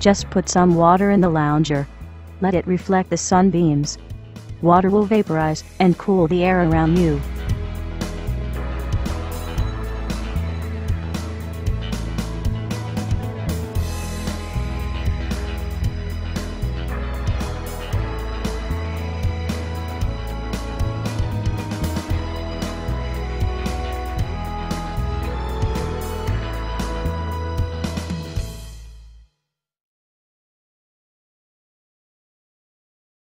Just put some water in the lounger. Let it reflect the sunbeams. Water will vaporize and cool the air around you.